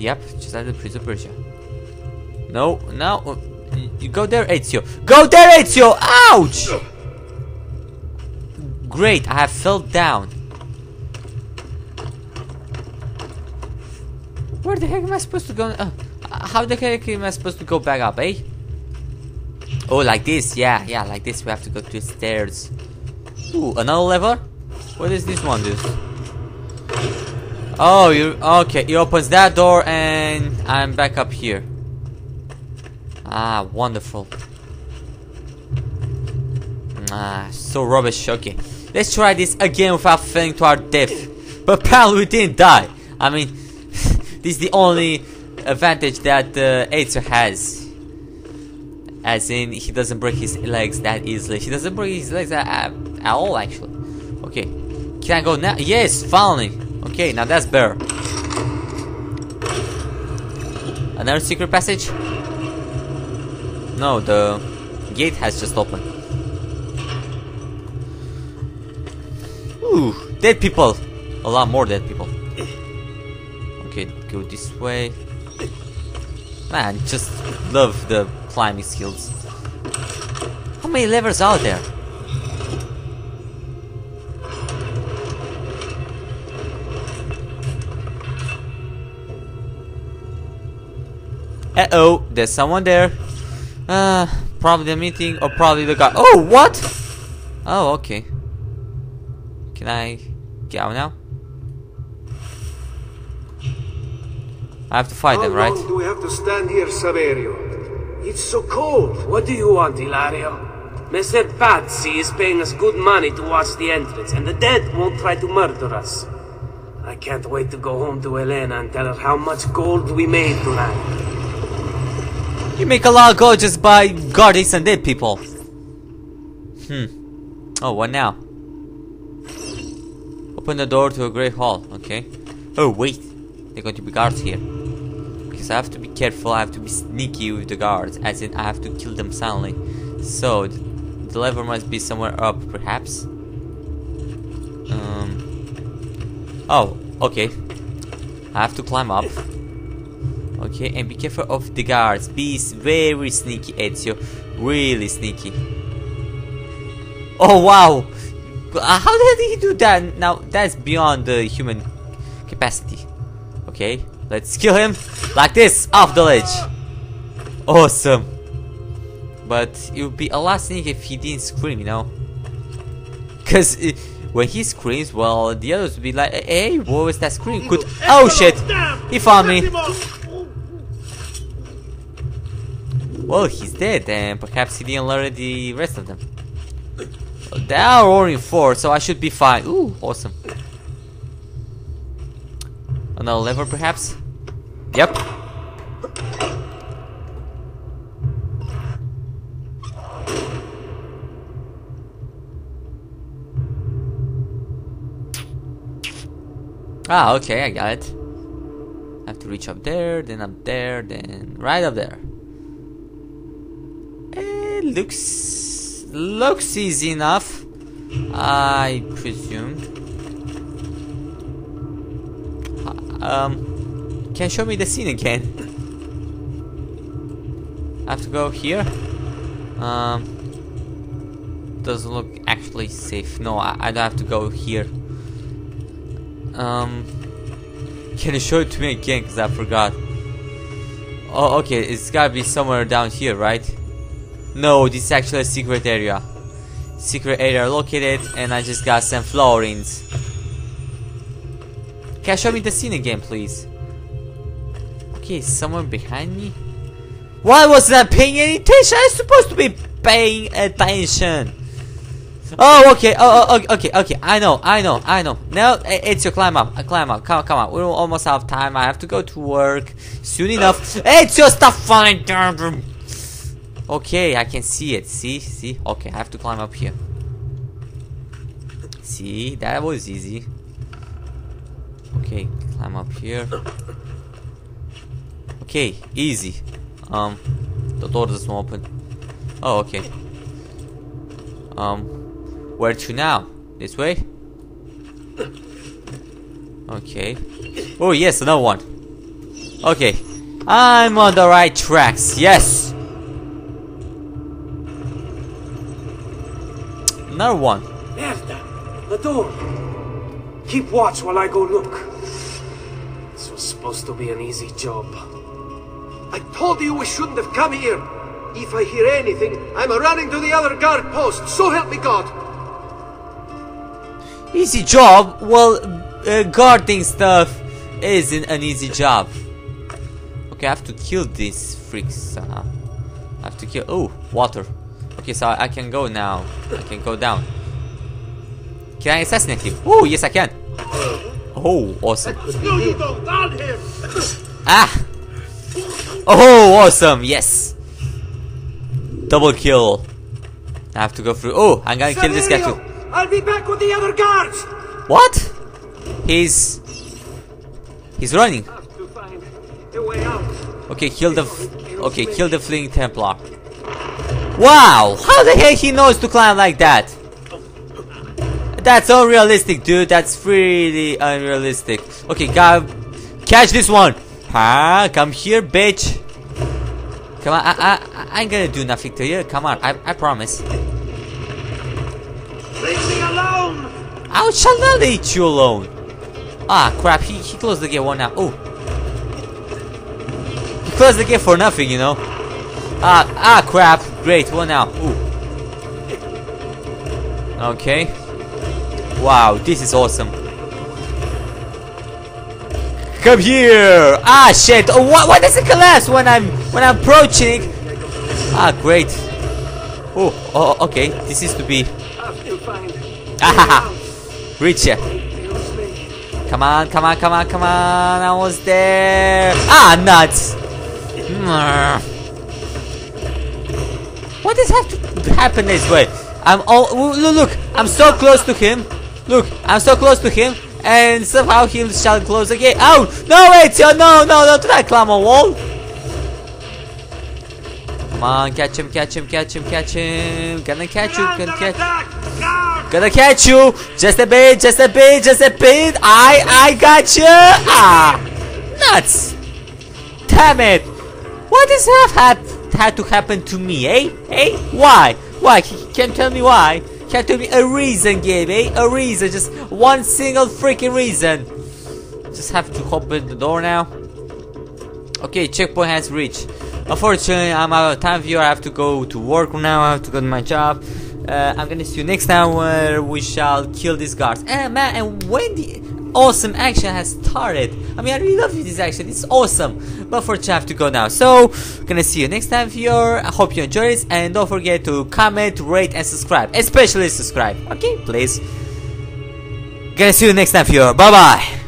Yep, just like the Prince of Persia. No, no. You go there, Ezio. Go there, Ezio! Ouch! Great, I have fell down. Where the heck am I supposed to go? Uh, how the heck am I supposed to go back up, eh? Oh, like this, yeah, yeah, like this. We have to go to the stairs. Ooh, another lever? What is this one do? Oh, you okay? He opens that door, and I'm back up here. Ah, wonderful. Ah, so rubbish. Okay, let's try this again without falling to our death. But apparently we didn't die. I mean, this is the only advantage that uh, Ezio has. As in, he doesn't break his legs that easily. He doesn't break his legs at, at, at all, actually. Okay, can I go now? Yes, finally. Okay, now that's better. Another secret passage? No, the gate has just opened. Ooh, dead people. A lot more dead people. Okay, go this way. Man, just love the climbing skills. How many levers are there? Uh-oh, there's someone there. Uh, probably the meeting or probably the guy. Oh, what? Oh, okay. Can I get out now? I have to fight How them, right? long do we have to stand here, Saverio? It's so cold. What do you want, Hilario? Mr. Pazzi is paying us good money to watch the entrance, and the dead won't try to murder us. I can't wait to go home to Elena and tell her how much gold we made tonight. You make a lot of gold just by guarding some dead people. Hmm. Oh, what now? Open the door to a great hall. Okay. Oh, wait. There are going to be guards here. Because I have to be careful. I have to be sneaky with the guards. As in, I have to kill them silently. So, th the lever must be somewhere up, perhaps. Um. Oh, okay. I have to climb up. Okay, and be careful of the guards. Be very sneaky, Ezio. Really sneaky. Oh wow! Uh, How did he do that? Now that's beyond the human capacity. Okay, let's kill him like this off the ledge. Awesome. But it would be a lot sneaky if he didn't scream, you know. Cause uh, when he screams, well, the others would be like, "Hey, what was that scream?" Could oh shit, he found me. Well, he's dead, and perhaps he didn't alert the rest of them. They are only four, so I should be fine. Ooh, awesome. Another lever, perhaps? Yep. Ah, okay, I got it. I have to reach up there, then up there, then right up there. Looks looks easy enough, I presume. Uh, Um, can you show me the scene again? I have to go here. Um, doesn't look actually safe. No, I, I don't have to go here. Um, can you show it to me again? Cause I forgot. Oh, okay. It's gotta be somewhere down here, right? No, this is actually a secret area. Secret area located, and I just got some florins. Can you show me the scene again, please? Okay, someone behind me? Why wasn't I paying any attention? I'm supposed to be paying attention. Oh, okay. Oh, oh, okay, okay, okay. I know, I know, I know. Now it's your climb up. uh, Climb up. Come on, come on. We're almost out of time. I have to go to work soon enough. It's your stuff down. Okay, I can see it. See, see. Okay, I have to climb up here. See, that was easy. Okay, climb up here. Okay, easy. Um, the door doesn't open. Oh, okay. Um, where to now? This way? Okay. Oh yes, another one. Okay. I'm on the right tracks. Yes. Another one. Merda! The door! Keep watch while I go look. This was supposed to be an easy job. I told you we shouldn't have come here. If I hear anything, I'm running to the other guard post. So help me God. Easy job? Well, uh, guarding stuff isn't an easy job. Okay, I have to kill these freaks somehow. I have to kill. Oh, water. Okay, so I, can go now. I can go down. Can I assassinate you? Oh, yes, I can. Oh, awesome. No, you don't. On him. Ah! Oh, awesome! Yes! Double kill. I have to go through. Oh, I'm gonna kill this guy too. I'll be back with the other guards. What? He's. He's running. Have to find a way out. Okay, kill the. f- Okay, kill the fleeing Templar. Wow! How the heck he knows to climb like that? That's unrealistic, dude. That's really unrealistic. Okay, go catch this one. Huh? Come here, bitch. Come on, I, I, I ain't gonna do nothing to you. Come on, I, I promise. Leave me alone. I shall not leave you alone. Ah, crap. He, he closed the gate one now. Oh. He closed the gate for nothing, you know. Ah, ah, crap. Great. One now. Ooh. Okay. Wow, this is awesome. Come here! Ah, shit! Oh, what? Why does it collapse when I'm when I'm approaching? Ah, great. Oh, oh, okay. This is to be. Ah, reach ya. Come on, come on, come on, come on. I was there. Ah, nuts. Mm. Why does have to happen this way? I'm all look. I'm so close to him. Look, I'm so close to him, and somehow he shall close again. Oh no, wait, no, no, no, don't try climb a wall. Come on, catch him, catch him, catch him, catch him. Gonna catch you, gonna catch. Gonna catch you! Just a bit, just a bit, just a bit! I, I got you! Ah! Nuts! Damn it! Does that have had to happen to me, eh? Eh? Why? Why? C- Can tell me why? Can't tell me a reason, Gabe, eh? A reason, just one single freaking reason. Just have to open the door now. Okay, checkpoint has reached. Unfortunately, I'm out of time viewer. I have to go to work now. I have to go to my job. Uh, I'm gonna see you next time where we shall kill these guards. And man, and when the awesome action has started. I mean, I really love this action. It's awesome. But for I have to go now. So, gonna see you next time viewer. I hope you enjoyed it. And don't forget to comment, rate, and subscribe. Especially subscribe. Okay, please. Gonna see you next time viewer. Bye bye.